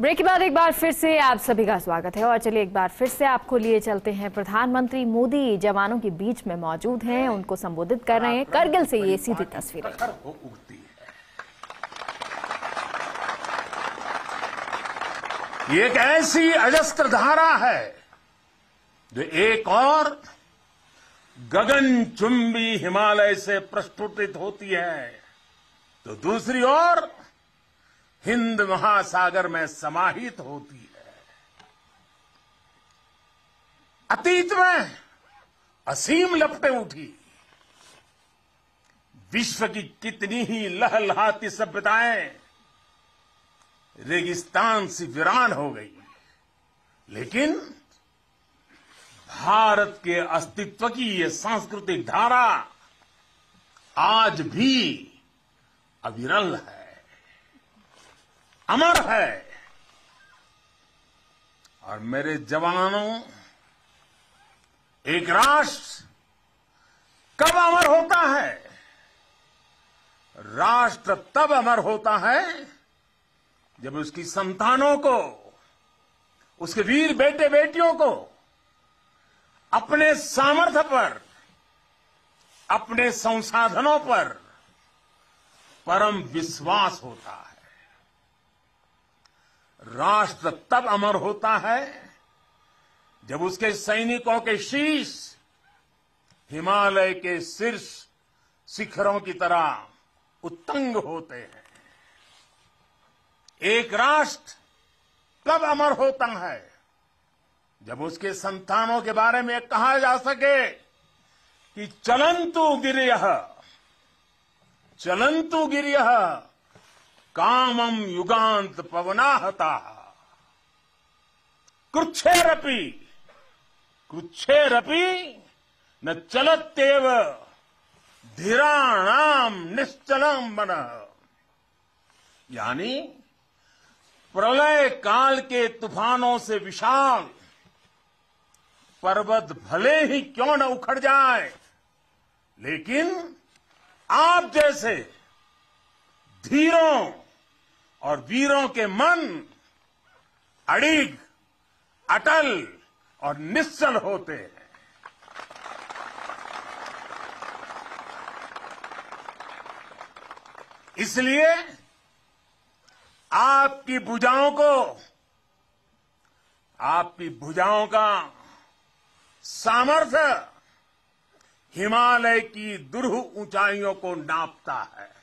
Break के बाद एक बार फिर से आप सभी का स्वागत है और चलिए एक बार फिर से आपको लिए चलते हैं। प्रधानमंत्री मोदी जवानों के बीच में मौजूद हैं उनको संबोधित कर रहे हैं। करगिल से ये सीधी तस्वीरें। ये एक ऐसी अजस्त्र धारा है जो एक और गगन चुंबी हिमालय से प्रस्फुटित होती है। तो दूसरी ओर हिंद महासागर में समाहित होती है। अतीत में असीम लपटें उठी। विश्व की कितनी ही लहलहाती सभ्यताएँ रेगिस्तान से वीरान हो गई। लेकिन भारत के अस्तित्व की ये सांस्कृतिक धारा आज भी अविरल है। अमर है। और मेरे जवानों, एक राष्ट्र कब अमर होता है? राष्ट्र तब अमर होता है जब उसकी संतानों को, उसके वीर बेटे बेटियों को, अपने सामर्थ्य पर, अपने संसाधनों पर परम विश्वास होता है। राष्ट्र तब अमर होता है जब उसके सैनिकों के शीश हिमालय के शीर्ष शिखरों की तरह उत्तंग होते हैं। एक राष्ट्र तब अमर होता है जब उसके संतानों के बारे में कहा जा सके कि चलंतु गिरिय चलंतु गिरिय कामम युगांत पवनाहता कृच्छेरपि कृच्छेरपि न चलत्येव धीराणाम निश्चलम मन यानी प्रलय काल के तूफानों से विशाल पर्वत भले ही क्यों न उखड़ जाए, लेकिन आप जैसे धीरों और वीरों के मन अड़िग, अटल और निश्चल होते हैं। इसलिए आपकी भुजाओं को, आपकी भुजाओं का सामर्थ्य हिमालय की दुरूह ऊंचाइयों को नापता है।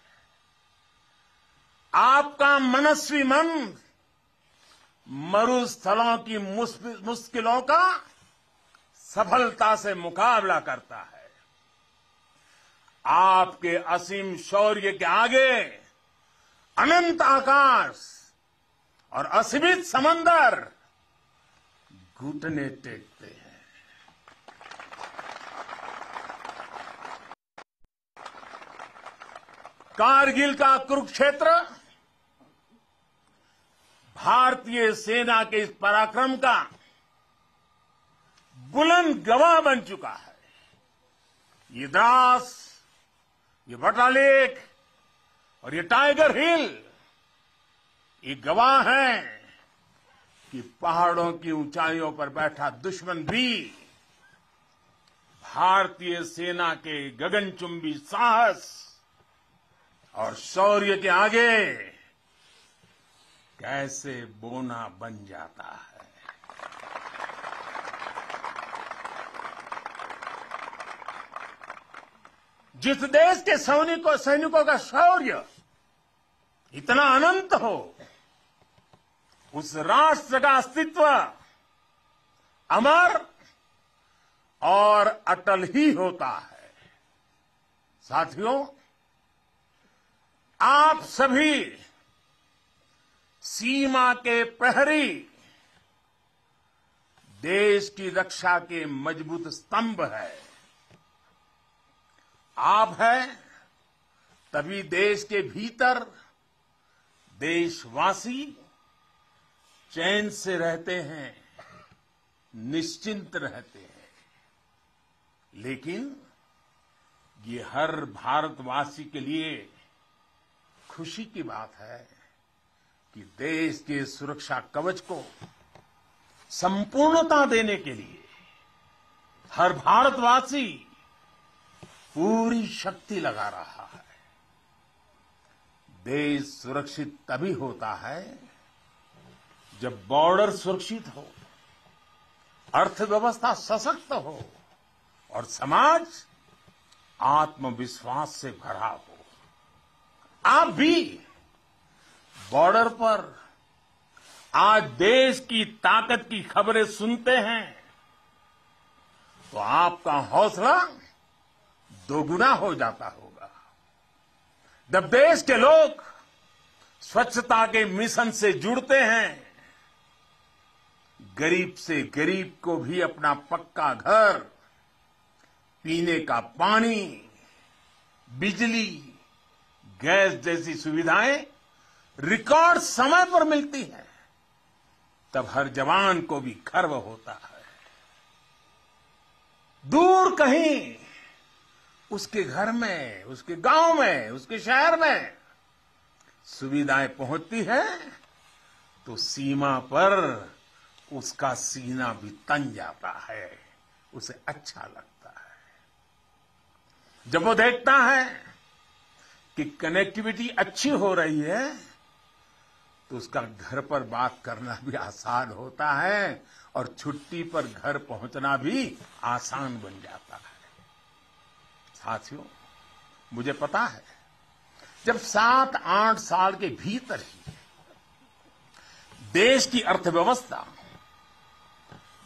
आपका मनस्वी मन मरुस्थलों की मुश्किलों का सफलता से मुकाबला करता है। आपके असीम शौर्य के आगे अनंत आकाश और असीमित समंदर घुटने टेकते हैं। कारगिल का कुरुक्षेत्र भारतीय सेना के इस पराक्रम का बुलंद गवाह बन चुका है। ये द्रास ये बटालेक और ये टाइगर हिल, ये गवाह हैं कि पहाड़ों की ऊंचाइयों पर बैठा दुश्मन भी भारतीय सेना के गगनचुंबी साहस और शौर्य के आगे कैसे बोना बन जाता है। जिस देश के सैनिकों सैनिकों का शौर्य इतना अनंत हो, उस राष्ट्र का अस्तित्व अमर और अटल ही होता है। साथियों, आप सभी सीमा के प्रहरी, देश की रक्षा के मज़बूत स्तंभ है। आप हैं, तभी देश के भीतर देशवासी चैन से रहते हैं, निश्चिंत रहते हैं। लेकिन ये हर भारतवासी के लिए खुशी की बात है। कि देश के सुरक्षा कवच को संपूर्णता देने के लिए हर भारतवासी पूरी शक्ति लगा रहा है। देश सुरक्षित तभी होता है जब बॉर्डर सुरक्षित हो, अर्थव्यवस्था सशक्त हो और समाज आत्मविश्वास से भरा हो। आप भी बॉर्डर पर आज देश की ताकत की खबरें सुनते हैं तो आपका हौसला दोगुना हो जाता होगा। जब देश के लोग स्वच्छता के मिशन से जुड़ते हैं, गरीब से गरीब को भी अपना पक्का घर, पीने का पानी, बिजली, गैस जैसी सुविधाएँ रिकॉर्ड समय पर मिलती है, तब हर जवान को भी गर्व होता है। दूर कहीं उसके घर में, उसके गाँव में, उसके शहर में सुविधाएँ पहुँचती है तो सीमा पर उसका सीना भी तन जाता है, उसे अच्छा लगता है। जब वो देखता है कि कनेक्टिविटी अच्छी हो रही है तो उसका घर पर बात करना भी आसान होता है और छुट्टी पर घर पहुँचना भी आसान बन जाता है। साथियों, मुझे पता है, जब सात आठ साल के भीतर ही देश की अर्थव्यवस्था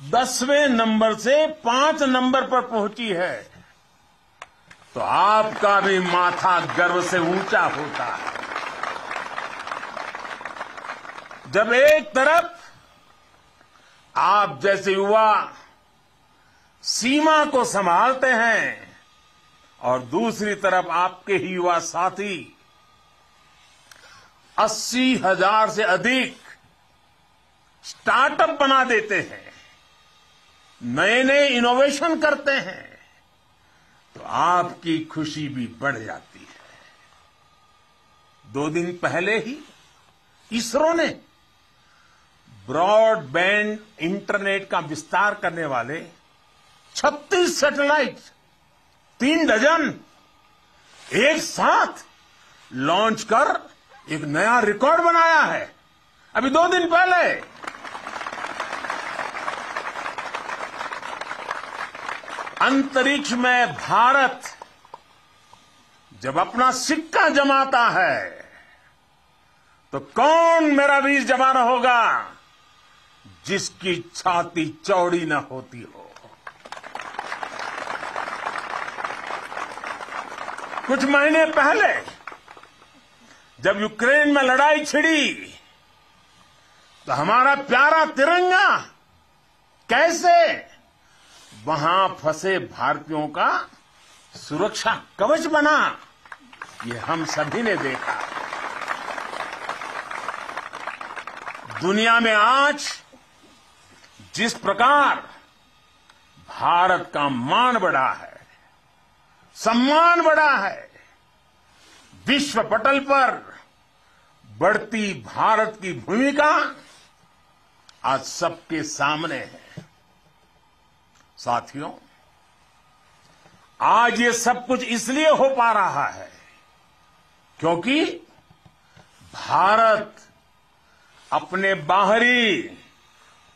दसवें नंबर से पाँच नंबर पर पहुँची है तो आपका भी माथा गर्व से ऊँचा होता है। जब एक तरफ़ आप जैसे युवा सीमा को संभालते हैं और दूसरी तरफ़ आपके ही युवा साथी अस्सी हज़ार से अधिक स्टार्टअप बना देते हैं नए नए इनोवेशन करते हैं तो आपकी खुशी भी बढ़ जाती है। दो दिन पहले ही इसरो ने ब्रॉडबैंड इंटरनेट का विस्तार करने वाले 36 सैटेलाइट तीन डजन, एक साथ लॉन्च कर एक नया रिकॉर्ड बनाया है। अभी दो दिन पहले। अंतरिक्ष में भारत जब अपना सिक्का जमाता है तो कौन मेरा बीज जवान होगा? जिसकी छाती चौड़ी न होती हो। कुछ महीने पहले, जब यूक्रेन में लड़ाई छिड़ी तो हमारा प्यारा तिरंगा कैसे वहाँ फंसे भारतीयों का सुरक्षा कवच बना, ये हम सभी ने देखा। दुनिया में आज जिस प्रकार भारत का मान बढ़ा है, सम्मान बढ़ा है, विश्व पटल पर बढ़ती भारत की भूमिका आज सबके सामने है। साथियों, आज ये सब कुछ इसलिए हो पा रहा है क्योंकि भारत अपने बाहरी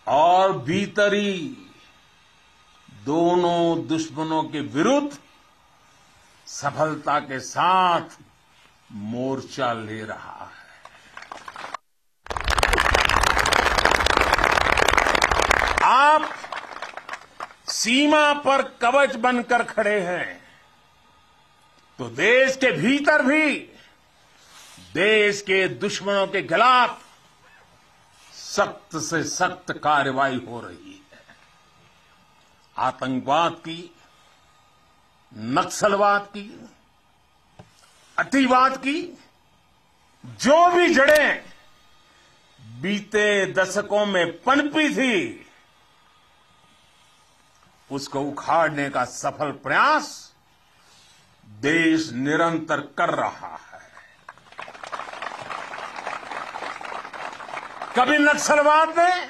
और भीतरी दोनों दुश्मनों के विरुद्ध सफलता के साथ मोर्चा ले रहा है। आप सीमा पर कवच बनकर खड़े हैं तो देश के भीतर भी देश के दुश्मनों के खिलाफ सख्त से सख्त कार्रवाई हो रही है। आतंकवाद की, नक्सलवाद की, अतिवाद की, जो भी जड़ें बीते दशकों में पनपी थी, उसको उखाड़ने का सफल प्रयास देश निरंतर कर रहा है। कभी नक्सलवाद ने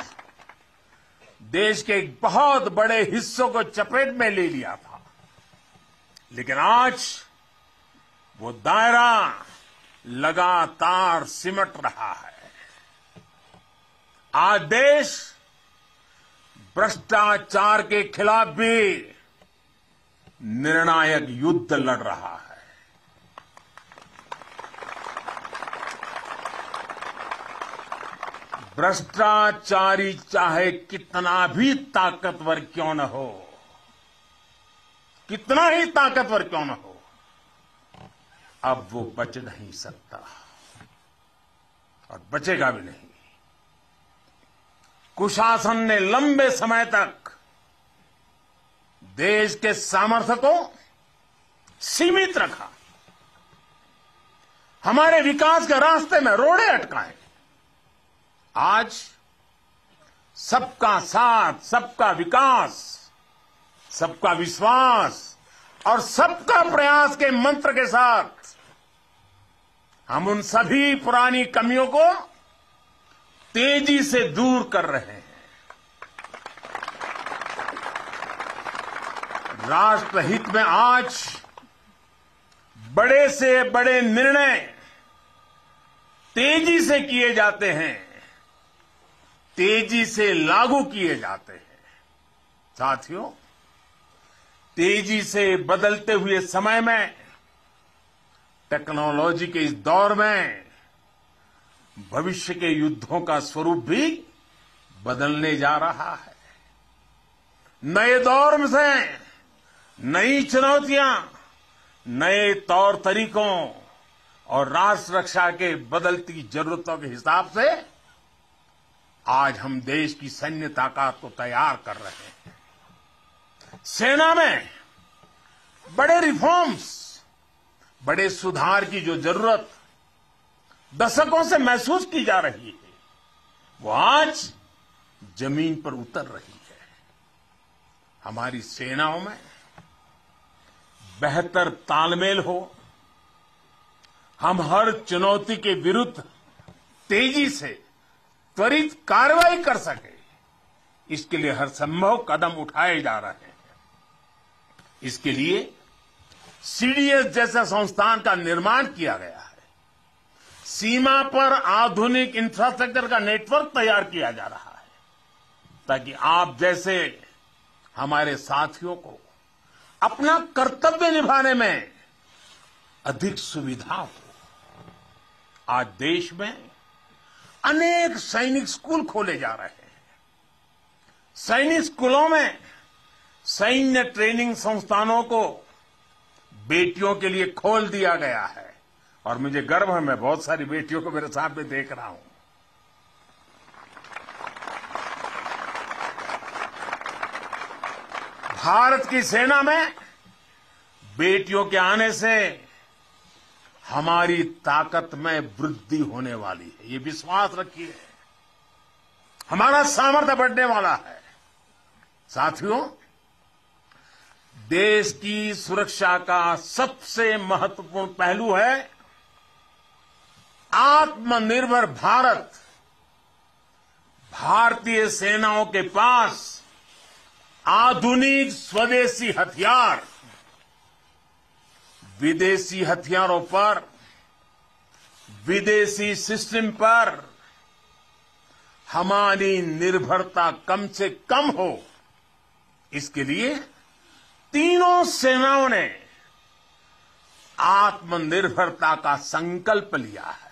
देश के एक बहुत बड़े हिस्सों को चपेट में ले लिया था। लेकिन आज वो दायरा लगातार सिमट रहा है। आज देश भ्रष्टाचार के खिलाफ भी निर्णायक युद्ध लड़ रहा है। भ्रष्टाचारी चाहे कितना भी ताकतवर क्यों न हो, कितना ही ताकतवर क्यों न हो, अब वो बच नहीं सकता और बचेगा भी नहीं। कुशासन ने लंबे समय तक देश के सामर्थ्य को सीमित रखा। हमारे विकास के रास्ते में रोड़े अटकाए। आज सबका साथ, सबका विकास, सबका विश्वास और सबका प्रयास के मंत्र के साथ हम उन सभी पुरानी कमियों को तेज़ी से दूर कर रहे हैं। राष्ट्रहित में आज बड़े से बड़े निर्णय तेज़ी से किए जाते हैं। तेज़ी से लागू किए जाते हैं। साथियों, तेज़ी से बदलते हुए समय में, टेक्नोलॉजी के इस दौर में, भविष्य के युद्धों का स्वरूप भी बदलने जा रहा है। नए दौर में से नई चुनौतियाँ, नए तौर तरीकों और राष्ट्र रक्षा के बदलती जरूरतों के हिसाब से आज हम देश की सैन्य ताकत को तैयार कर रहे हैं। सेना में बड़े रिफॉर्म्स बड़े सुधार की जो ज़रूरत दशकों से महसूस की जा रही है, वो आज ज़मीन पर उतर रही है। हमारी सेनाओं में बेहतर तालमेल हो, हम हर चुनौती के विरुद्ध तेज़ी से त्वरित कार्रवाई कर सके। इसके लिए हर संभव कदम उठाए जा रहे हैं। इसके लिए सीडीएस जैसा संस्थान का निर्माण किया गया है। सीमा पर आधुनिक इंफ्रास्ट्रक्चर का नेटवर्क तैयार किया जा रहा है। ताकि आप जैसे हमारे साथियों को अपना कर्तव्य निभाने में अधिक सुविधा हो। आज देश में अनेक सैनिक स्कूल खोले जा रहे हैं। सैनिक स्कूलों में सैन्य ट्रेनिंग संस्थानों को बेटियों के लिए खोल दिया गया है। और मुझे गर्व है, मैं बहुत सारी बेटियों को मेरे साथ में देख रहा हूँ। भारत की सेना में बेटियों के आने से हमारी ताकत में वृद्धि होने वाली है। ये विश्वास रखिए। हमारा सामर्थ्य बढ़ने वाला है। साथियों, देश की सुरक्षा का सबसे महत्वपूर्ण पहलू है आत्मनिर्भर भारत। भारतीय सेनाओं के पास आधुनिक स्वदेशी हथियार विदेशी हथियारों पर, विदेशी सिस्टम पर हमारी निर्भरता कम से कम हो। इसके लिए तीनों सेनाओं ने आत्मनिर्भरता का संकल्प लिया है।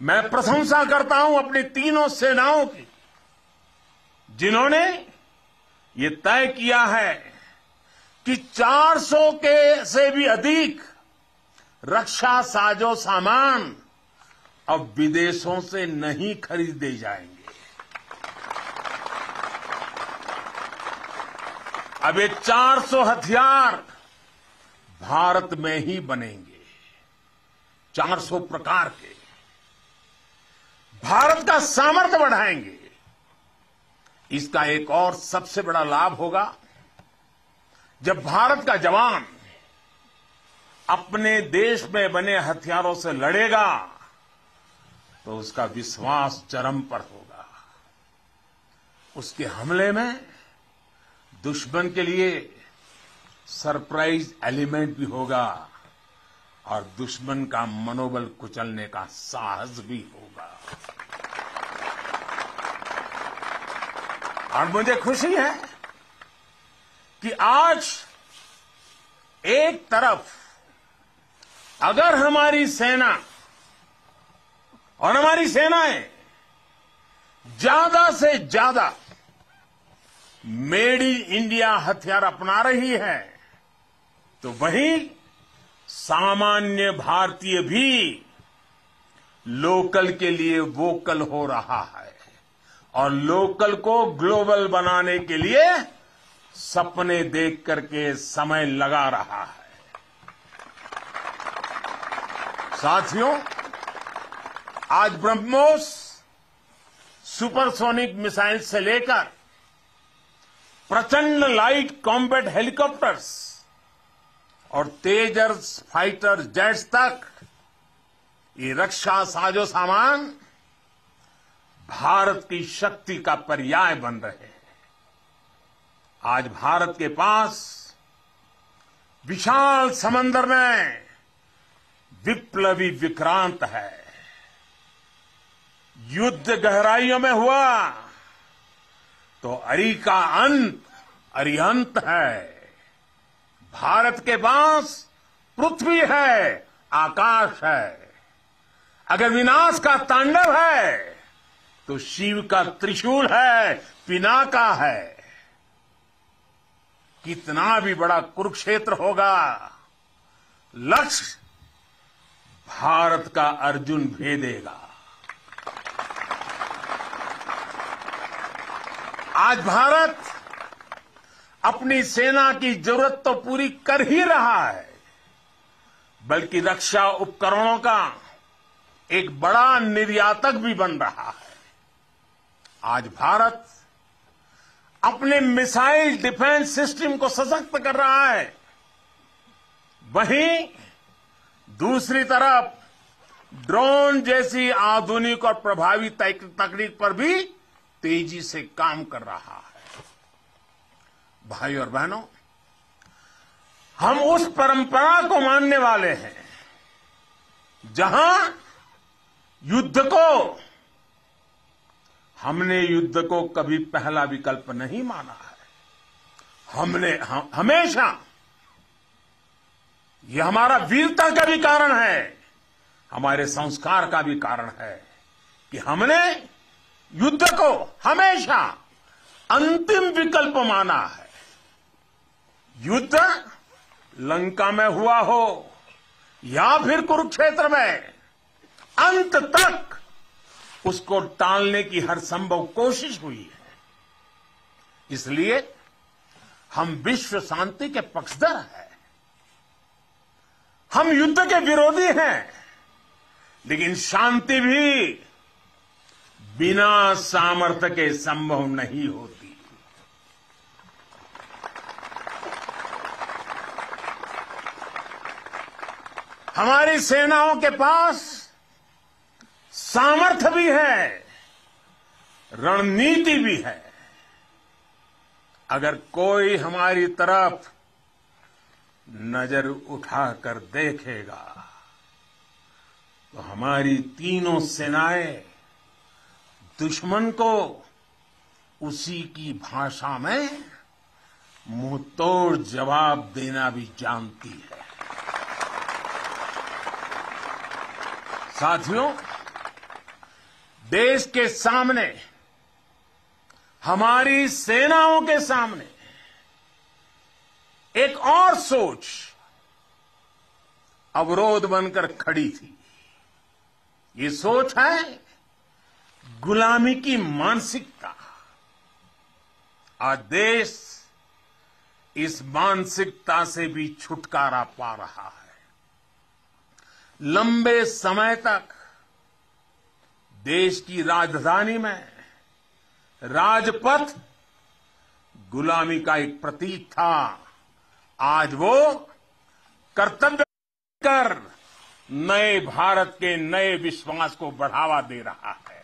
मैं प्रशंसा करता हूँ अपनी तीनों सेनाओं की, जिन्होंने ये तय किया है कि 400 के से भी अधिक रक्षा साजो सामान अब विदेशों से नहीं खरीदे जाएँगे। अब ये 400 हथियार भारत में ही बनेंगे 400 प्रकार के। भारत का सामर्थ्य बढ़ाएँगे, इसका एक और सबसे बड़ा लाभ होगा। जब भारत का जवान अपने देश में बने हथियारों से लड़ेगा तो उसका विश्वास चरम पर होगा। उसके हमले में दुश्मन के लिए सरप्राइज़ एलिमेंट भी होगा और दुश्मन का मनोबल कुचलने का साहस भी होगा। और मुझे खुशी है कि आज एक तरफ़ अगर हमारी सेना और हमारी सेनाएँ ज़्यादा से ज़्यादा मेड इन इंडिया हथियार अपना रही है तो वहीं सामान्य भारतीय भी लोकल के लिए वोकल हो रहा है और लोकल को ग्लोबल बनाने के लिए सपने देख करके समय लगा रहा है। साथियों, आज ब्रह्मोस सुपरसोनिक मिसाइल से लेकर प्रचंड लाइट कॉम्बैट हेलीकॉप्टर्स और तेजस फाइटर जेट्स तक ये रक्षा साजो सामान भारत की शक्ति का पर्याय बन रहे हैं। आज भारत के पास विशाल समंदर में विप्लवी विक्रांत है। युद्ध गहराइयों में हुआ तो अरी का अंत अरिहंत है। भारत के पास पृथ्वी है, आकाश है। अगर विनाश का तांडव है तो शिव का त्रिशूल है पिनाका है। कितना भी बड़ा कुरुक्षेत्र होगा, लक्ष्य भारत का अर्जुन भेदेगा। आज भारत अपनी सेना की ज़रूरत तो पूरी कर ही रहा है, बल्कि रक्षा उपकरणों का एक बड़ा निर्यातक भी बन रहा है। आज भारत अपने मिसाइल डिफेंस सिस्टम को सशक्त कर रहा है। वहीं दूसरी तरफ़ ड्रोन जैसी आधुनिक और प्रभावी तकनीक पर भी तेज़ी से काम कर रहा है। भाई और बहनों, हम उस परंपरा को मानने वाले हैं जहाँ युद्ध को हमने युद्ध को कभी पहला विकल्प नहीं माना है। हमने हम, हमेशा यह हमारा वीरता का भी कारण है हमारे संस्कार का भी कारण है कि हमने युद्ध को हमेशा अंतिम विकल्प माना है। युद्ध लंका में हुआ हो या फिर कुरुक्षेत्र में अंत तक उसको टालने की हर संभव कोशिश हुई है। इसलिए हम विश्व शांति के पक्षधर हैं। हम युद्ध के विरोधी हैं। लेकिन शांति भी बिना सामर्थ्य के संभव नहीं होती। हमारी सेनाओं के पास सामर्थ्य भी है, रणनीति भी है। अगर कोई हमारी तरफ़ नज़र उठाकर देखेगा तो हमारी तीनों सेनाएँ दुश्मन को उसी की भाषा में मुंहतोड़ जवाब देना भी जानती है। साथियों देश के सामने, हमारी सेनाओं के सामने, एक और सोच अवरोध बनकर खड़ी थी। ये सोच है गुलामी की मानसिकता। आज देश इस मानसिकता से भी छुटकारा पा रहा है। लंबे समय तक देश की राजधानी में राजपथ गुलामी का एक प्रतीक था। आज वो कर्तव्य कर नए भारत के नए विश्वास को बढ़ावा दे रहा है।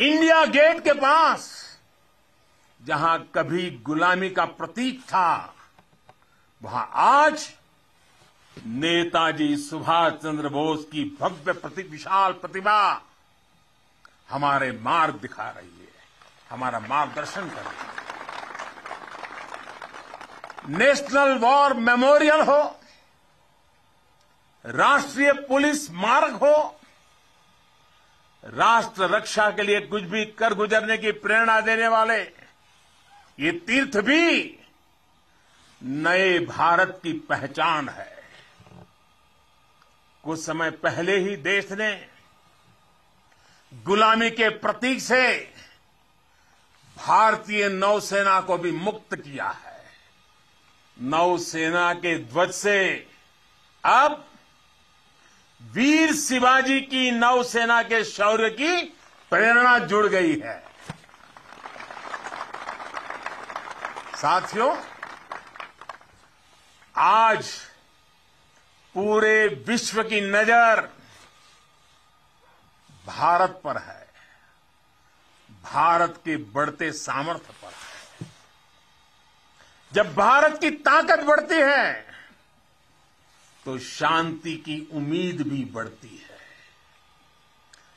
इंडिया गेट के पास जहाँ कभी गुलामी का प्रतीक था, वहाँ आज नेताजी सुभाष चंद्र बोस की भव्य प्रति, विशाल प्रतिभा हमारे मार्ग दिखा रही है। हमारा मार्गदर्शन कर रही है। नेशनल वॉर मेमोरियल हो, राष्ट्रीय पुलिस मार्ग हो, राष्ट्र रक्षा के लिए कुछ भी कर गुजरने की प्रेरणा देने वाले ये तीर्थ भी नए भारत की पहचान है। कुछ समय पहले ही देश ने गुलामी के प्रतीक से भारतीय नौसेना को भी मुक्त किया है। नौसेना के ध्वज से अब वीर शिवाजी की नौसेना के शौर्य की प्रेरणा जुड़ गई है। साथियों, आज पूरे विश्व की नज़र भारत पर है। भारत के बढ़ते सामर्थ्य पर है। जब भारत की ताकत बढ़ती है तो शांति की उम्मीद भी बढ़ती है।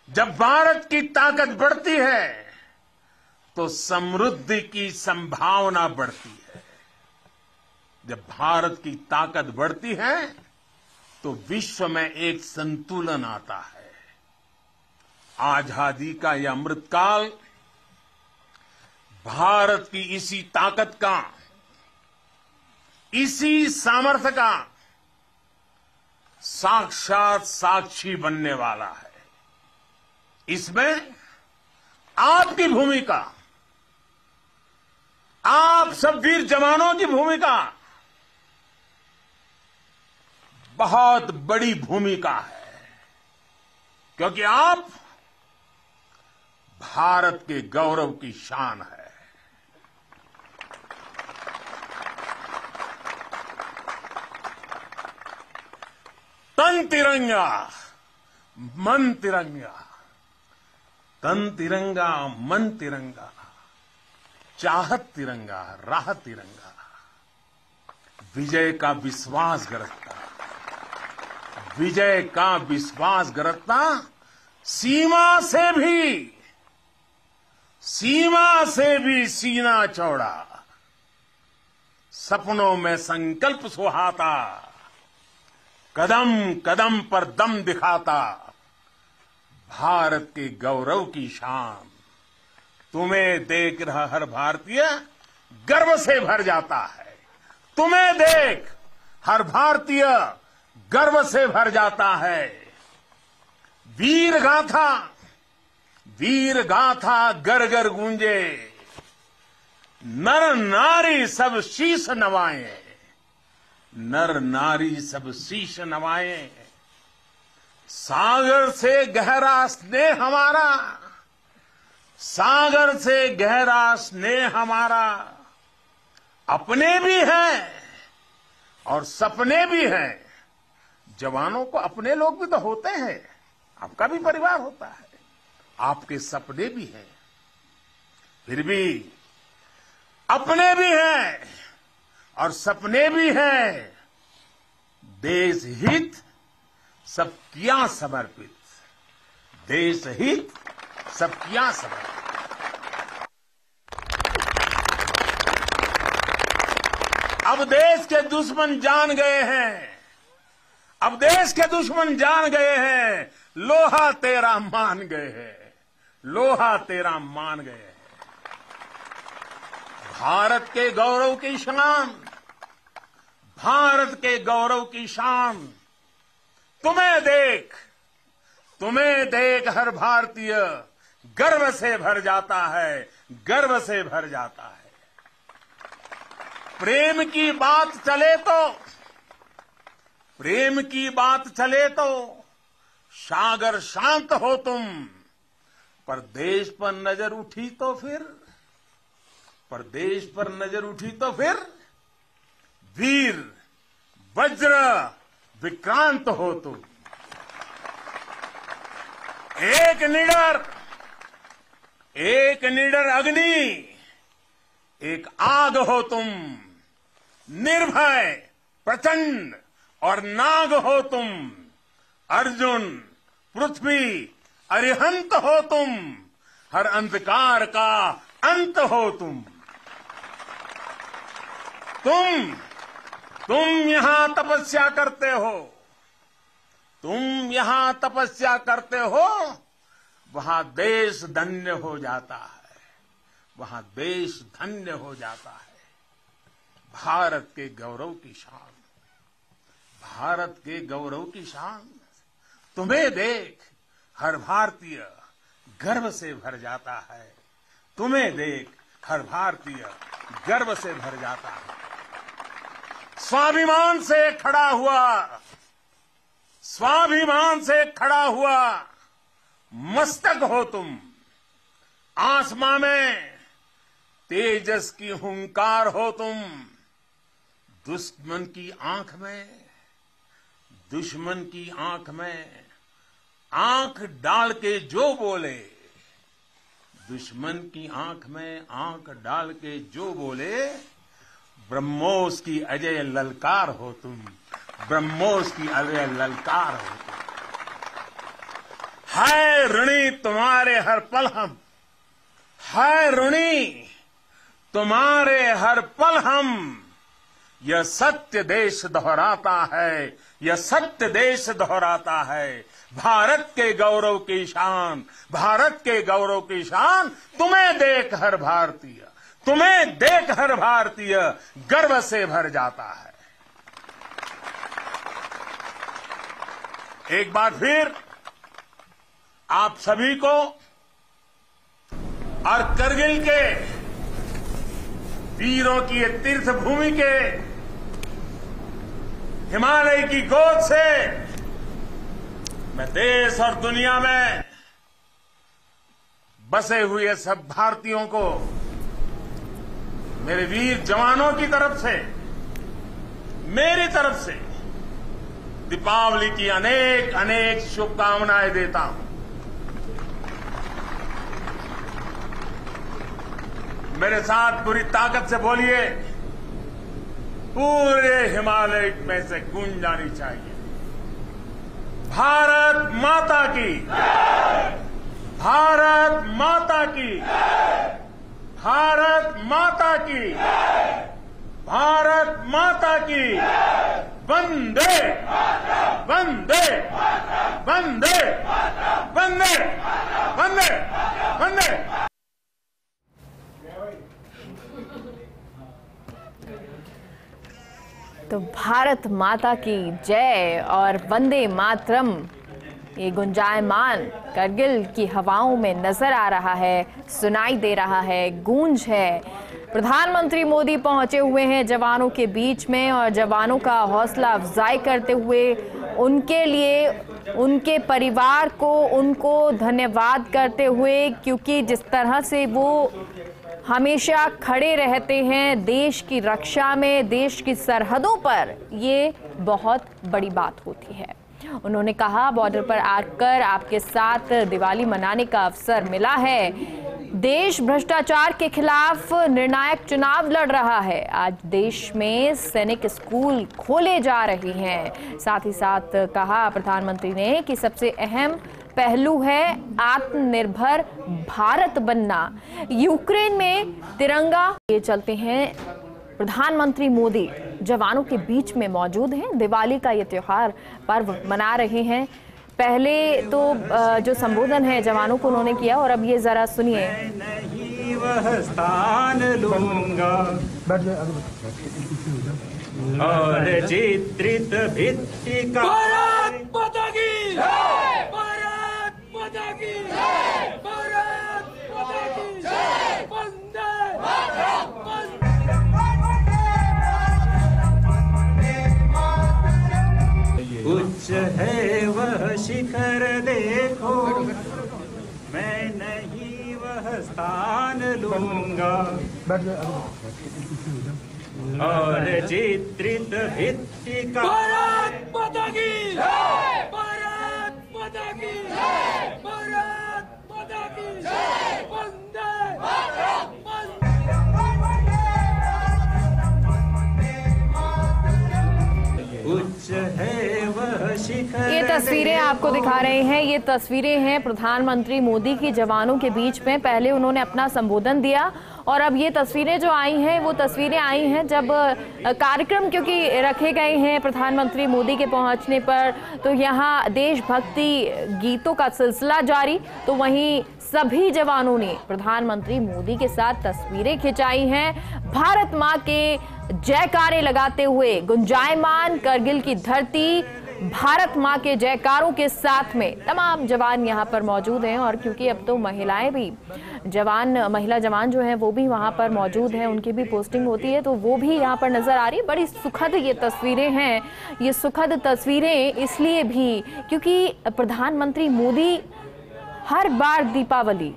जब भारत की ताकत बढ़ती है तो समृद्धि की संभावना बढ़ती है। जब भारत की ताकत बढ़ती है तो विश्व में एक संतुलन आता है। आज़ादी का यह अमृतकाल भारत की इसी ताकत का, इसी सामर्थ्य का साक्षात साक्षी बनने वाला है। इसमें आपकी भूमिका, आप सब वीर जवानों की भूमिका बहुत बड़ी भूमिका है। क्योंकि आप भारत के गौरव की शान है। तन तिरंगा मन तिरंगा तन तिरंगा मन तिरंगा चाहत तिरंगा राह तिरंगा, विजय का विश्वास गरजता विजय का विश्वास गरजता सीमा से भी, सीमा से भी सीना चौड़ा। सपनों में संकल्प सुहाता, कदम कदम पर दम दिखाता। भारत के गौरव की शान, तुम्हें देख रहा हर भारतीय गर्व से भर जाता है। तुम्हें देख हर भारतीय गर्व से भर जाता है। वीर गाथा वीर गाथा गर गर गूंजे। नर नारी सब शीश नवाए। नर नारी सब शीश नवाए। सागर से गहरा स्नेह हमारा। सागर से गहरा स्नेह हमारा। अपने भी हैं और सपने भी हैं। जवानों को अपने लोग भी तो होते हैं। आपका भी परिवार होता है। आपके सपने भी हैं। फिर भी अपने भी हैं और सपने भी हैं। देश हित सब किया समर्पित। देश हित सब किया समर्पित। अब देश के दुश्मन जान गए हैं। अब देश के दुश्मन जान गए हैं। लोहा तेरा मान गए हैं। लोहा तेरा मान गए हैं। भारत के गौरव की शान, भारत के गौरव की शान। तुम्हें देख तुम्हें देख हर भारतीय, गर्व से भर जाता है, गर्व से भर जाता है। प्रेम की बात चले तो प्रेम की बात चले तो सागर शांत हो तुम। पर देश पर नज़र उठी तो फिर पर देश पर नज़र उठी तो फिर, वीर, वज्र, विक्रांत हो तुम। एक निडर एक निडर अग्नि, एक आग हो तुम। निर्भय, प्रचंड और नाग हो तुम, अर्जुन, पृथ्वी, अरिहंत हो तुम, हर अंधकार का अंत हो तुम। तुम तुम यहाँ तपस्या करते हो, तुम यहाँ तपस्या करते हो, वहाँ देश धन्य हो जाता है, वहाँ देश धन्य हो जाता है। भारत के गौरव की शान। भारत के गौरव की शान। तुम्हें देख, हर भारतीय गर्व से भर जाता है। तुम्हें देख, हर भारतीय गर्व से भर जाता है। स्वाभिमान से खड़ा हुआ, स्वाभिमान से खड़ा हुआ, मस्तक हो तुम। आसमां में तेजस की हुंकार हो तुम। दुश्मन की आँख में दुश्मन की आँख में आँख डाल के जो बोले, दुश्मन की आँख में आँख डाल के जो बोले, ब्रह्मोस की अजय ललकार हो तुम, ब्रह्मोस की अजय ललकार हो तुम। है ऋणी, तुम्हारे हर पल हम। है ऋणी, तुम्हारे हर पल हम। यह सत्य देश दोहराता है यह सत्य देश दोहराता है। भारत के गौरव की शान, भारत के गौरव की शान, तुम्हें देख हर भारतीय, तुम्हें देख हर भारतीय गर्व से भर जाता है। एक बार फिर आप सभी को और करगिल के वीरों की तीर्थ भूमि के हिमालय की गोद से। मैं देश और दुनिया में बसे हुए सब भारतीयों को मेरे वीर जवानों की तरफ़ से, मेरी तरफ़ से दीपावली की अनेक अनेक शुभकामनाएँ देता हूँ। मेरे साथ पूरी ताकत से बोलिए। पूरे हिमालय में से गूंज जानी चाहिए। भारत माता की। भारत माता की। भारत माता की। भारत माता की। वंदे। वंदे। वंदे। वंदे। वंदे। वंदे। तो भारत माता की जय और वंदे मातरम। ये गुंजायमान, करगिल की हवाओं में नज़र आ रहा है, सुनाई दे रहा है, गूंज है। प्रधानमंत्री मोदी पहुँचे हुए हैं जवानों के बीच में और जवानों का हौसला अफजाई करते हुए उनके लिए, उनके परिवार को, उनको धन्यवाद करते हुए, क्योंकि जिस तरह से वो हमेशा खड़े रहते हैं देश की रक्षा में, देश की सरहदों पर। ये बहुत बड़ी बात होती है। उन्होंने कहा, बॉर्डर पर आकर आपके साथ दिवाली मनाने का अवसर मिला है। देश भ्रष्टाचार के खिलाफ निर्णायक चुनाव लड़ रहा है। आज देश में सैनिक स्कूल खोले जा रहे हैं। साथ ही साथ कहा, प्रधानमंत्री ने कि सबसे अहम पहलू है आत्मनिर्भर भारत बनना। यूक्रेन में तिरंगा। ये चलते हैं। प्रधानमंत्री मोदी जवानों के बीच में मौजूद हैं। दिवाली का ये त्योहार पर्व मना रहे हैं। पहले तो जो संबोधन है जवानों को उन्होंने किया और अब ये जरा सुनिए। मैं नहीं वह स्थान लूँगा और चित्रित भित्ति का भारत माता उच्च है वह शिखर देखो। मैं नहीं वह स्थान लूँगा। और चित्रित भित्ति की तस्वीरें आपको दिखा रहे हैं। ये तस्वीरें हैं प्रधानमंत्री मोदी की जवानों के बीच में। पहले उन्होंने अपना संबोधन दिया और अब ये तस्वीरें जो आई हैं, वो तस्वीरें आई हैं जब कार्यक्रम क्योंकि रखे गए हैं प्रधानमंत्री मोदी के पहुँचने पर तो यहाँ देशभक्ति गीतों का सिलसिला जारी। तो वहीं सभी जवानों ने प्रधानमंत्री मोदी के साथ तस्वीरें खिंचाई हैं। भारत माँ के जयकारे लगाते हुए गुंजायमान करगिल की धरती भारत माँ के जयकारों के साथ में तमाम जवान यहाँ पर मौजूद हैं और क्योंकि अब तो महिलाएँ भी जवान, महिला जवान जो हैं वो भी वहाँ पर मौजूद हैं, उनकी भी पोस्टिंग होती है तो वो भी यहाँ पर नज़र आ रही बड़ी सुखद ये तस्वीरें हैं, ये सुखद तस्वीरें इसलिए भी क्योंकि प्रधानमंत्री मोदी हर बार दीपावली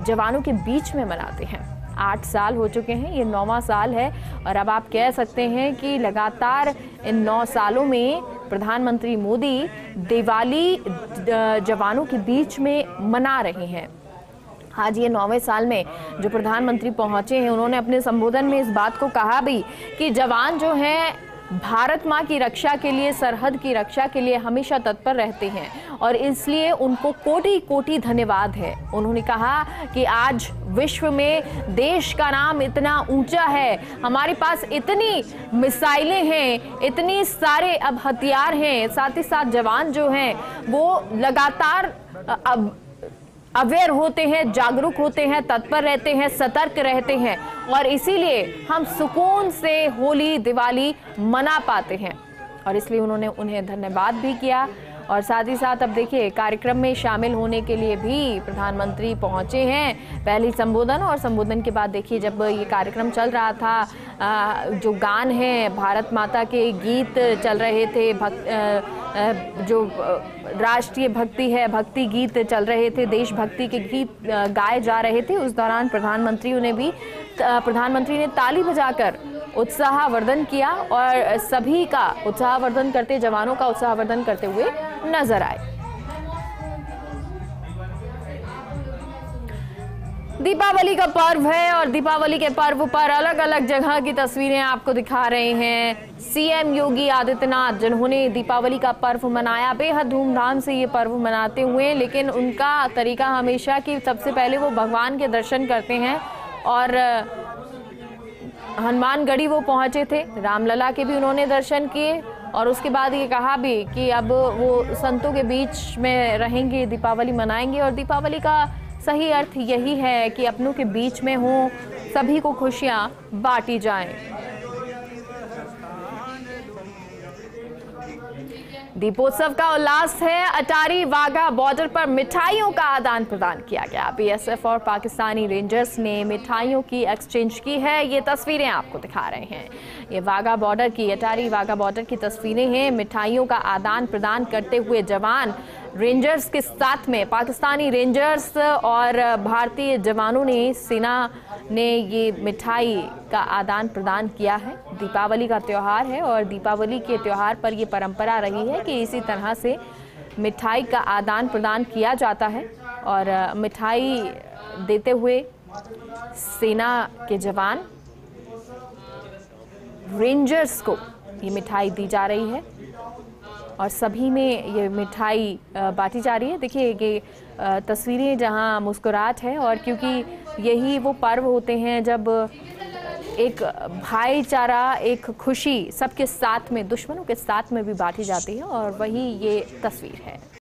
जवानों के बीच में मनाते हैं। आठ साल हो चुके हैं, ये नौवां साल है और अब आप कह सकते हैं कि लगातार इन नौ सालों में प्रधानमंत्री मोदी दिवाली जवानों के बीच में मना रहे हैं। आज ये नौवें साल में जो प्रधानमंत्री पहुँचे हैं, उन्होंने अपने संबोधन में इस बात को कहा भी कि जवान जो हैं भारत माँ की रक्षा के लिए, सरहद की रक्षा के लिए हमेशा तत्पर रहते हैं और इसलिए उनको कोटि कोटि धन्यवाद है। उन्होंने कहा कि आज विश्व में देश का नाम इतना ऊँचा है, हमारे पास इतनी मिसाइलें हैं, इतनी सारे अब हथियार हैं, साथ ही साथ जवान जो हैं, वो लगातार अब अवेयर होते हैं, जागरूक होते हैं, तत्पर रहते हैं, सतर्क रहते हैं और इसीलिए हम सुकून से होली, दिवाली मना पाते हैं। और इसलिए उन्होंने उन्हें धन्यवाद भी किया। और साथ ही साथ अब देखिए, कार्यक्रम में शामिल होने के लिए भी प्रधानमंत्री पहुँचे हैं। पहली संबोधन और संबोधन के बाद देखिए, जब ये कार्यक्रम चल रहा था जो गान है, भारत माता के गीत चल रहे थे भक्त जो राष्ट्रीय भक्ति है, भक्ति गीत चल रहे थे, देशभक्ति के गीत गाए जा रहे थे, उस दौरान प्रधानमंत्रियों ने भी प्रधानमंत्री ने ताली बजाकर उत्साहवर्धन किया और सभी का उत्साहवर्धन करते, जवानों का उत्साहवर्धन करते हुए नज़र आए। दीपावली का पर्व है और दीपावली के पर्व पर अलग अलग जगह की तस्वीरें आपको दिखा रहे हैं। सीएम योगी आदित्यनाथ, जिन्होंने दीपावली का पर्व मनाया, बेहद धूमधाम से ये पर्व मनाते हुए, लेकिन उनका तरीका हमेशा कि सबसे पहले वो भगवान के दर्शन करते हैं और हनुमानगढ़ी वो पहुँचे थे। रामलला के भी उन्होंने दर्शन किए और उसके बाद ये कहा भी कि अब वो संतों के बीच में रहेंगे, दीपावली मनाएँगे और दीपावली का सही अर्थ यही है कि अपनों के बीच में हों, सभी को खुशियाँ बांटी जाएँ। दीपोत्सव का उल्लास है। अटारी वाघा बॉर्डर पर मिठाइयों का आदान प्रदान किया गया। बीएसएफ और पाकिस्तानी रेंजर्स ने मिठाइयों की एक्सचेंज की है। ये तस्वीरें आपको दिखा रहे हैं। ये वाघा बॉर्डर की, अटारी वाघा बॉर्डर की तस्वीरें हैं। मिठाइयों का आदान प्रदान करते हुए जवान रेंजर्स के साथ में, पाकिस्तानी रेंजर्स और भारतीय जवानों ने सेना ने ये मिठाई का आदान प्रदान किया है। दीपावली का त्यौहार है और दीपावली के त्यौहार पर ये परंपरा रही है कि इसी तरह से मिठाई का आदान प्रदान किया जाता है और मिठाई देते हुए सेना के जवान रेंजर्स को ये मिठाई दी जा रही है। और सभी में ये मिठाई बांटी जा रही है। देखिए, ये तस्वीरें जहाँ मुस्कुराहट है और क्योंकि यही वो पर्व होते हैं जब एक भाईचारा, एक खुशी सबके साथ में, दुश्मनों के साथ में भी बांटी जाती है और वही ये तस्वीर है।